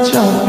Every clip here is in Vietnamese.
marcha.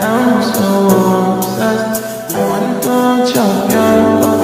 I am so obsessed. I want to chop your